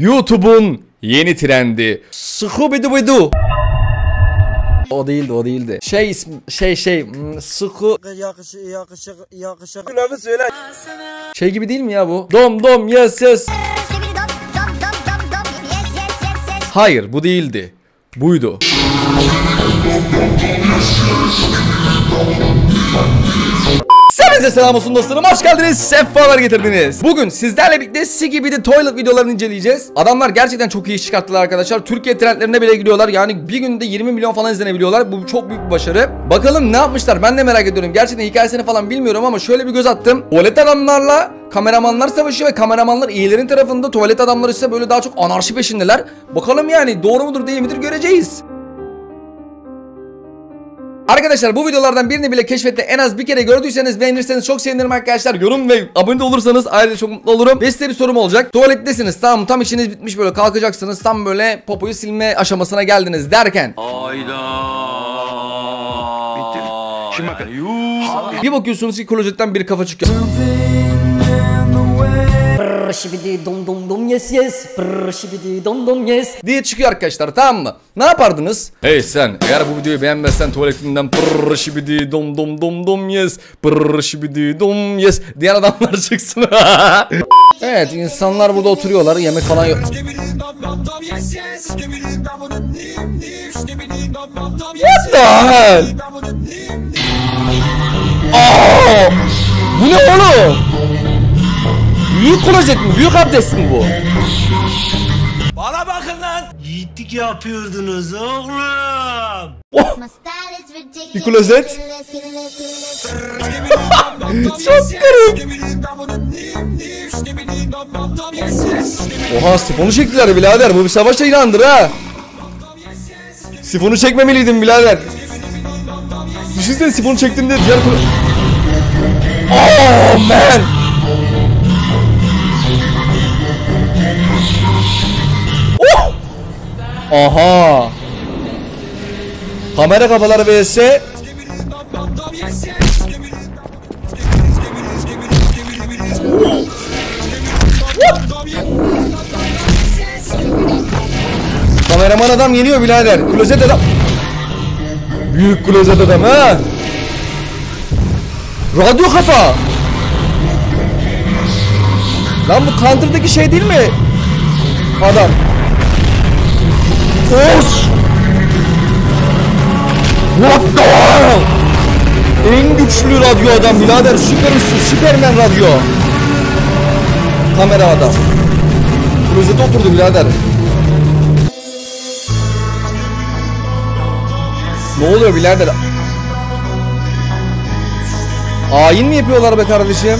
YouTube'un yeni trendi. Scooby-Doo. O değildi o değildi. Şey ismi şey şey hmm, Scoo yakışık yakışık yakışık söyle. şey gibi değil mi ya bu? Dom dom yes yes. Hayır bu değildi. Buydu. Hepinize selam olsun dostlarım. Hoş geldiniz. Sefalar getirdiniz. Bugün sizlerle birlikte Skibidi Toilet videolarını inceleyeceğiz. Adamlar gerçekten çok iyi iş çıkarttılar arkadaşlar. Türkiye trendlerine bile gidiyorlar. Yani bir günde 20 milyon falan izlenebiliyorlar. Bu çok büyük bir başarı. Bakalım ne yapmışlar? Ben de merak ediyorum. Gerçekten hikayesini falan bilmiyorum ama şöyle bir göz attım. Tuvalet adamlarla kameramanlar savaşıyor ve kameramanlar iyilerin tarafında. Tuvalet adamları ise böyle daha çok anarşi peşindeler. Bakalım yani doğru mudur değil midir göreceğiz. Arkadaşlar bu videolardan birini bile keşfette en az bir kere gördüyseniz beğenirseniz çok sevinirim arkadaşlar. Yorum ve abone olursanız ayrıca çok mutlu olurum. Ve size bir sorum olacak. Tuvalettesiniz tamam tam işiniz bitmiş böyle kalkacaksınız. Tam böyle popoyu silme aşamasına geldiniz derken. Bitti. Şimdi bakın. Bir bakıyorsunuz ki klozetten bir kafa çıkıyor. Şibidi dom dom dom yes yes. Brrr, şibidi dom dom yes. diye çıkıyor arkadaşlar tamam mı? Ne yapardınız? Hey sen eğer bu videoyu beğenmezsen tuvaletinden pırrr şibidi dom dom dom dom yes pırrr şibidi dom yes diyen adamlar çıksın. evet insanlar burada oturuyorlar yemek falan yok. What the hell? Aa! Bu ne oğlum? Büyük klozet mi? Büyük abdest mi bu? Bana bakın lan. Yiğitlik yapıyordunuz oğlum. Oh! Bir klozet. Çok garip. Oha sifonu çektiler birader. Bu bir savaş ilanıdır ha. Sifonu çekmemeliydim birader. Düşünsene sifonu çektim de diğer. Oh man. Aha. Kamera kafaları vs Kameraman adam yeniyor birader. Klozet adam. Büyük klozet adam ha. Radyo kafa. Lan bu Counter'daki şey değil mi? Adam. Of. What the hell? En güçlü radyo adam birader süper üstü Süpermen radyo. Kamera adam. Klozete oturdu birader. Ne oluyor birader? Ayin mi yapıyorlar be kardeşim?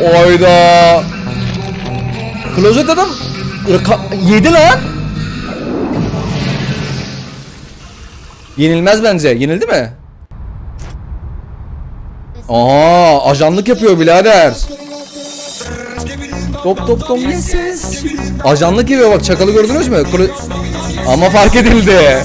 Oyda. Klozet adam yedi lan. Yenilmez bence. Yenildi mi? Aa, ajanlık yapıyor birader. Top top top yes. Ajanlık yapıyor bak çakalı gördünüz mü? Ama fark edildi.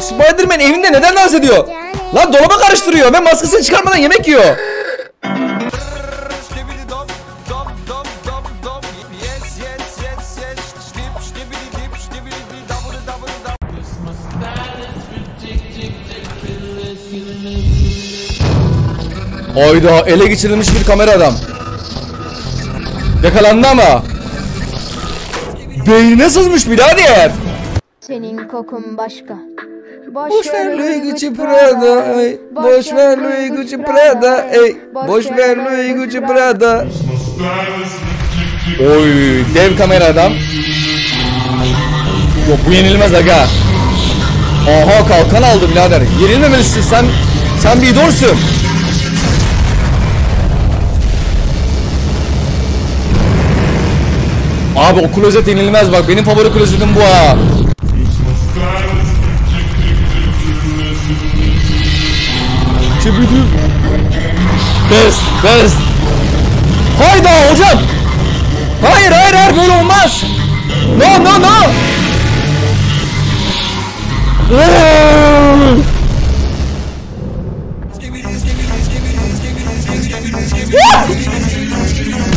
Spiderman evinde neden dans ediyor? Lan dolaba karıştırıyor ve maskesini çıkarmadan yemek yiyor. Oyda ele geçirilmiş bir kamera adam. Yakalandı ama. Beynine sızmış birader. Senin kokun başka. Boş ver Louis Gucci Prada, ey. Boş ver Louis Gucci Prada, ey. Boş ver Louis Gucci Prada. Oy dev kamera adam. Yok bu yenilmez aga. Aha kalkan aldı birader. Yenilmemelisin sen. Sen bir idolsün. Abi o klozet yenilmez bak benim favori klozetim bu ha. Çebidim. Best, best. Hayda hocam. Hayır, hayır, hayır böyle olmaz. No, no, no.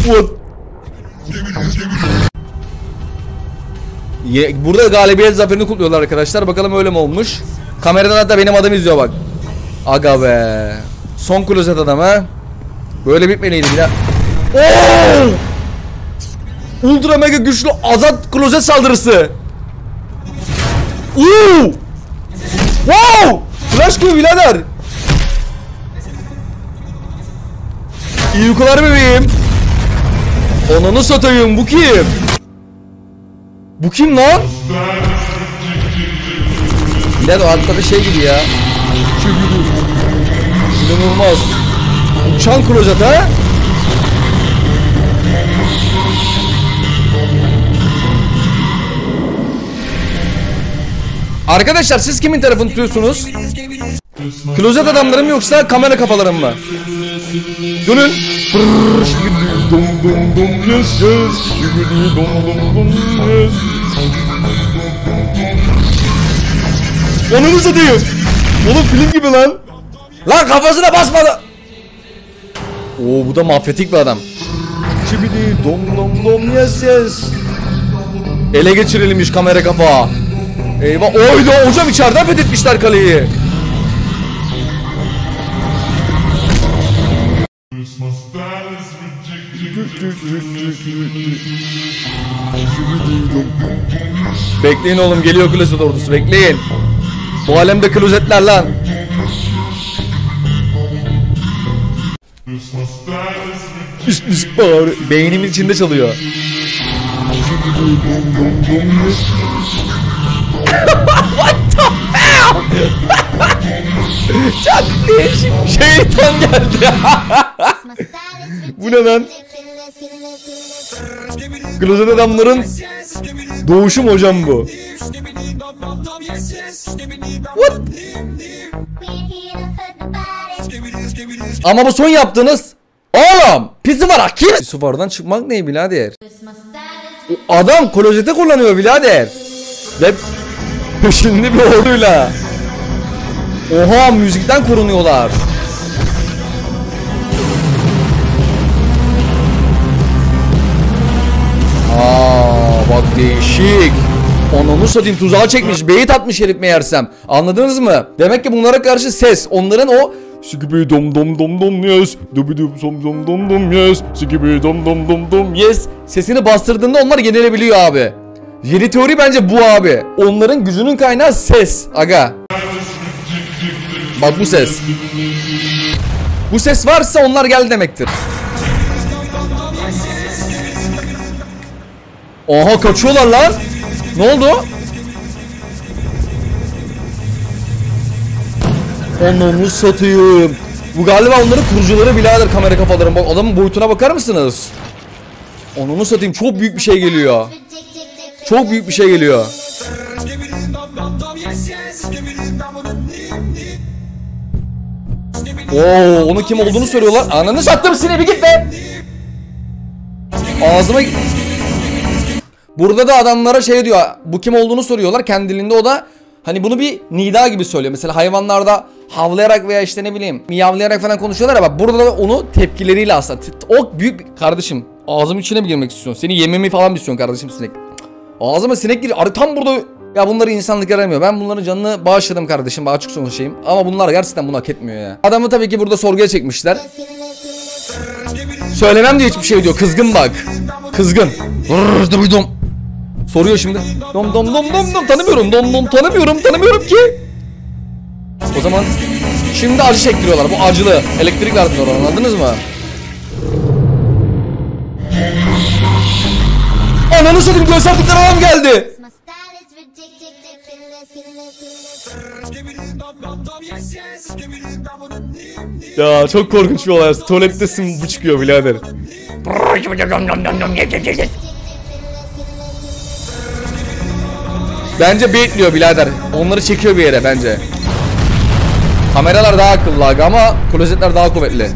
What? Burada galibiyet zaferini kutluyorlar arkadaşlar. Bakalım öyle mi olmuş? Kameradan hatta benim adım izliyor bak. Aga be. Son klozet adam ha. Böyle bitmeliydi bir daha. Ultra mega güçlü azat klozet saldırısı. Oo! Wow! Flash gibi birader. İyi uykular bebeğim. Onunu satayım bu kim? Bu kim lan? Birader o arkada şey gibi ya. Gibi. İnanılmaz. Uçan klozet ha? Arkadaşlar siz kimin tarafını tutuyorsunuz? Klozet adamlarım yoksa kamera kafalarım mı? Dönün. Brrr, şibidi dum dum dum yes yes. Şibidi dum dum dum yes. Onu satayım. Oğlum film gibi lan. Lan kafasına basmadı. Oo bu da mafyatik bir adam. Şibidi dum dum dum yes yes. Ele geçirilmiş kamera kafa. Eyvah oydu hocam içeriden fethetmişler kaleyi. Bekleyin oğlum geliyor klozet ordusu bekleyin. Bu alemde klozetler lan. Üst üst bağır. Beynimin içinde çalıyor. Çok değişik şeytan geldi. Bu ne lan? Klozet adamların doğuşum hocam bu. What? Ama bu son yaptığınız Oğlum pisi var kim? Sufardan çıkmak ne birader? O adam klozete kullanıyor birader. Ve peşinde bir orduyla. Oha müzikten korunuyorlar. Aa bak değişik. Onunu satayım tuzağa çekmiş. Beyit atmış herif meğersem. Anladınız mı? Demek ki bunlara karşı ses. Onların o Sikibi dom dom dom dom yes. Dubi dum dom dom dom dom yes. Sikibi dom dom dom dom yes. Sesini bastırdığında onlar yenilebiliyor abi. Yeni teori bence bu abi. Onların gücünün kaynağı ses. Aga. Bak bu ses. Bu ses varsa onlar geldi demektir. Oha kaçıyorlar lan. Ne oldu? Onunu satayım. Bu galiba onların kurucuları birader kamera kafaların. Bak adamın boyutuna bakar mısınız? Onunu satayım çok büyük bir şey geliyor. Çok büyük bir şey geliyor. Oo, onu kim olduğunu soruyorlar. Ananı sattım seni bir git be. Ağzıma Burada da adamlara şey diyor. Bu kim olduğunu soruyorlar. Kendiliğinde o da hani bunu bir nida gibi söylüyor. Mesela hayvanlarda havlayarak veya işte ne bileyim miyavlayarak falan konuşuyorlar ama burada da onu tepkileriyle aslında. O büyük bir kardeşim. Ağzımın içine mi girmek istiyorsun? Seni yememi falan mı istiyorsun kardeşim sinek? Ağzıma sinek gir. Arı tam burada ya bunları insanlık yaramıyor. Ben bunların canını bağışladım kardeşim. Açık konuşayım. Ama bunlar gerçekten bunu hak etmiyor ya. Adamı tabii ki burada sorguya çekmişler. Söylemem diye hiçbir şey diyor. Kızgın bak. Kızgın. Soruyor şimdi. Dom dom dom dom dom tanımıyorum. Dom dom tanımıyorum. Tanımıyorum ki. O zaman şimdi acı çektiriyorlar. Bu acılı. Elektrik verdiler anladınız mı? ananı satayım gösterdikleri adam geldi. Ya çok korkunç bir olay. Tuvalettesin bu çıkıyor birader. Bence bekliyor birader. Onları çekiyor bir yere bence. Kameralar daha akıllı aga ama klozetler daha kuvvetli.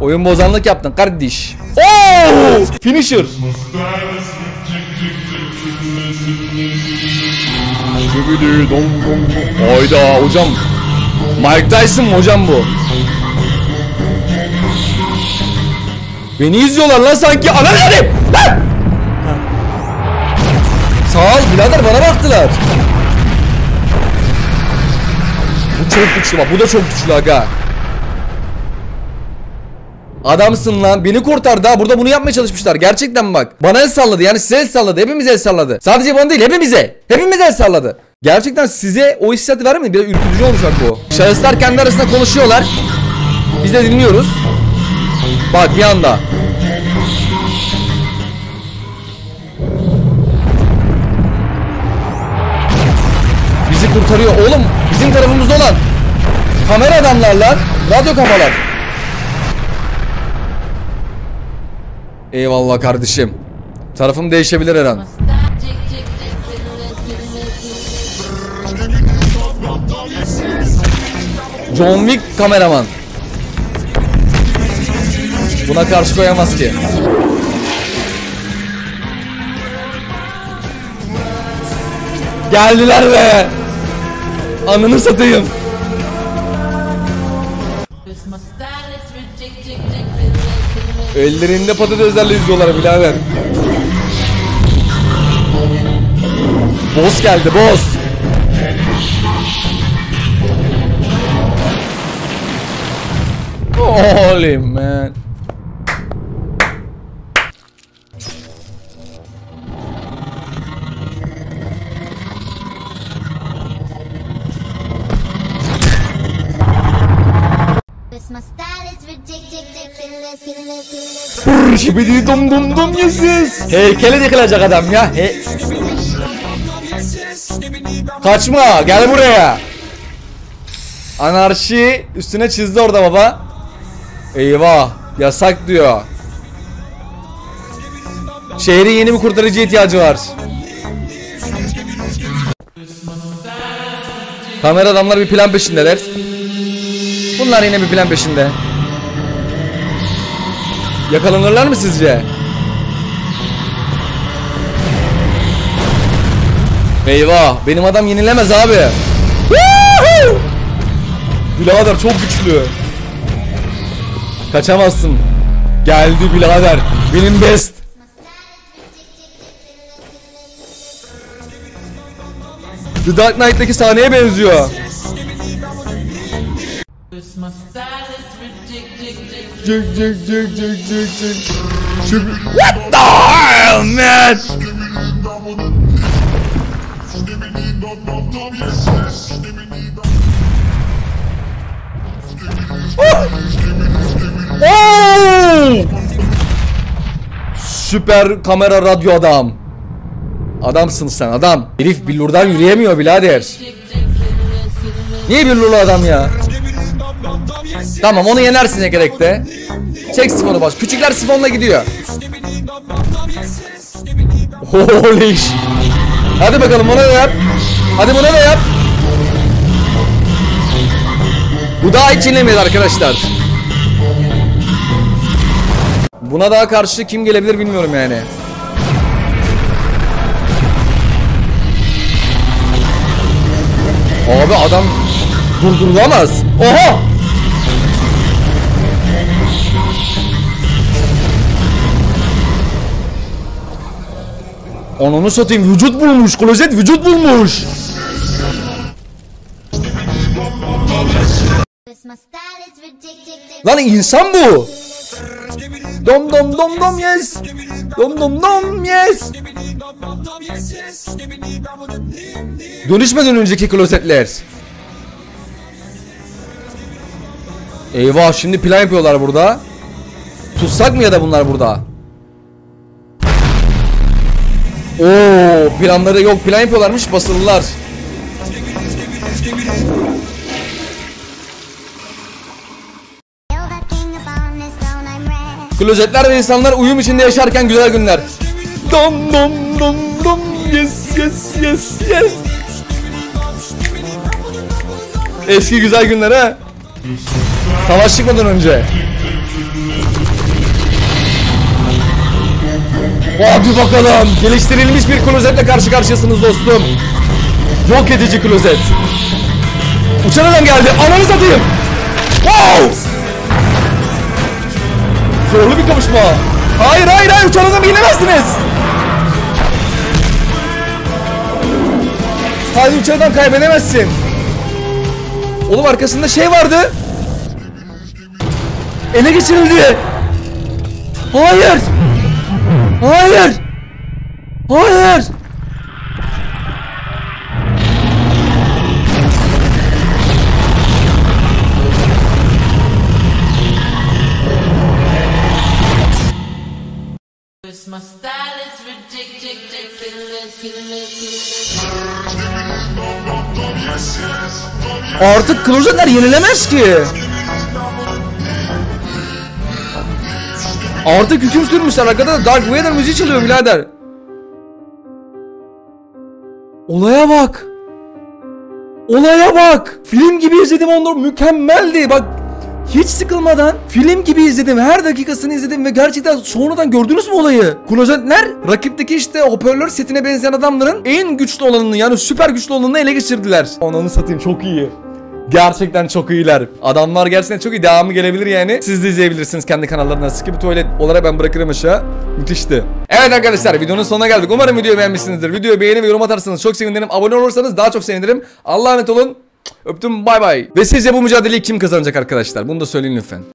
Oyun bozanlık yaptın kardeş. Oo! Finisher. Hayda hocam. Mike Tyson mı hocam bu? Beni izliyorlar lan sanki. Ana ne Lan! Sağ ol birader bana baktılar. Bu çok güçlü bak bu da çok güçlü aga. Adamsın lan beni kurtardı ha. Burada bunu yapmaya çalışmışlar. Gerçekten bak. Bana el salladı yani size el salladı. Hepimize el salladı. Sadece bana değil hepimize. Hepimize el salladı. Gerçekten size o hissiyatı mu? Biraz ürkütücü olmuş bak bu. Şahıslar kendi arasında konuşuyorlar. Biz de dinliyoruz. Bak bir anda Bizi kurtarıyor oğlum bizim tarafımızda olan Kamera adamlar lan Radyo kafalar Eyvallah kardeşim. Tarafım değişebilir her an. John Wick kameraman. Buna karşı koyamaz ki. Geldiler be. Anını satayım. Ellerinde patateslerle yüzüyorlar birader. Boss geldi boss. Holy man. My style is ridiculous. Brr, Şibidi dum dum dum yes yes. Heykeli dikilacak adam ya. He Kaçma gel buraya. Anarşi üstüne çizdi orada baba. Eyvah yasak diyor. Şehrin yeni bir kurtarıcı ihtiyacı var. Kamera adamlar bir plan peşindeler. Bunlar yine bir plan peşinde. Yakalanırlar mı sizce? Eyvah benim adam yenilemez abi. Birader çok güçlü. Kaçamazsın. Geldi birader. Benim best. The Dark Knight'taki sahneye benziyor. What the hell man? Oh! Süper kamera radyo adam. Adamsın sen adam. Herif billurdan yürüyemiyor birader. Niye billurlu adam ya? Tamam onu yenersin Egerek'te. Çek sifonu baş. Küçükler sifonla gidiyor. Holy Hadi bakalım ona da yap. Hadi buna da yap. Bu daha hiç yenilmedi arkadaşlar. Buna daha karşı kim gelebilir bilmiyorum yani. Abi adam durdurulamaz. Oha! Ananı satayım vücut bulmuş klozet vücut bulmuş. Lan insan bu. Dom dom dom dom yes. Dom dom dom yes. Dönüşmeden önceki klozetler. Eyvah şimdi plan yapıyorlar burada. Tutsak mı ya da bunlar burada? Oo planları yok plan yapıyorlarmış red. Klozetler ve insanlar uyum içinde yaşarken güzel günler. Dom dom dom dom yes yes yes yes. Eski güzel günler ha. Savaş çıkmadan önce. Hadi bakalım. Geliştirilmiş bir klozetle karşı karşıyasınız dostum. Yok edici klozet. Uçan adam geldi. Ananı satayım. Wow! Zorlu bir kapışma. Hayır hayır hayır uçan adamı yenemezsiniz. Hayır uçan adam kaybedemezsin. Oğlum arkasında şey vardı. Ele geçirildi. Hayır. Hayır. Hayır. My style is ridiculous. Artık klozetler yenilemez ki. Artık hüküm sürmüşler arkada Dark Vader müziği çalıyor birader. Olaya bak. Olaya bak. Film gibi izledim onu mükemmeldi. Bak hiç sıkılmadan film gibi izledim. Her dakikasını izledim ve gerçekten sonradan gördünüz mü olayı? Klozetler rakipteki işte hoparlör setine benzeyen adamların en güçlü olanını yani süper güçlü olanını ele geçirdiler. Ananı satayım çok iyi. Gerçekten çok iyiler. Adamlar gerçekten çok iyi. Devamı gelebilir yani. Siz de izleyebilirsiniz kendi kanallarına. Skip tuvalet olarak ben bırakırım aşağı. Müthişti. Evet arkadaşlar videonun sonuna geldik. Umarım videoyu beğenmişsinizdir. Videoyu beğeni ve yorum atarsanız çok sevinirim. Abone olursanız daha çok sevinirim. Allah'a emanet olun. Öptüm bay bay. Ve sizce bu mücadeleyi kim kazanacak arkadaşlar? Bunu da söyleyin lütfen.